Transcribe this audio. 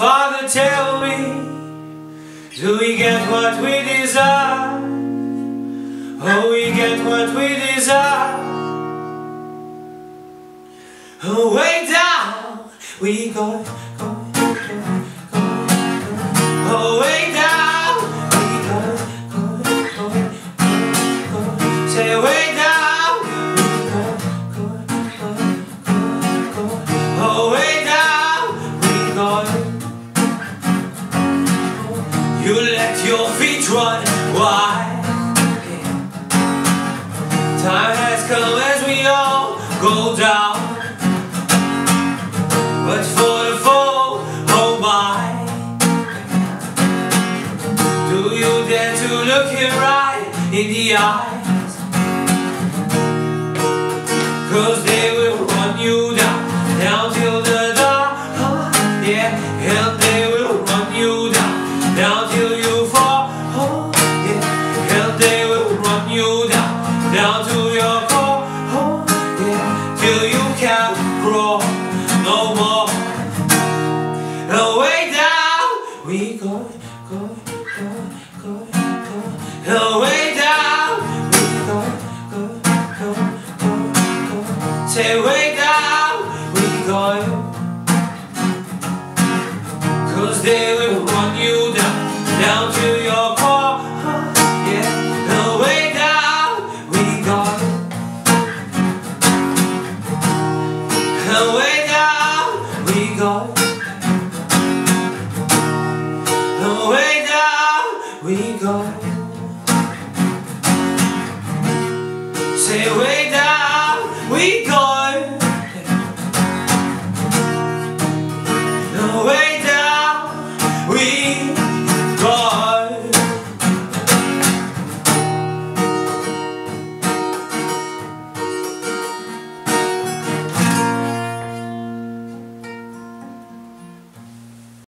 Father, tell me, do we get what we desire? Oh, we get what we desire. Oh, way down we go, go, You let your feet run wide. Time has come as we all go down. But for the fall, oh my. Do you dare to look him right in the eyes? Cause grow no more. And way down we go, go, go, go, go. And way down we go, go, go, go, go. Say way down we go. Cause they will down we go. Down we go. Say away.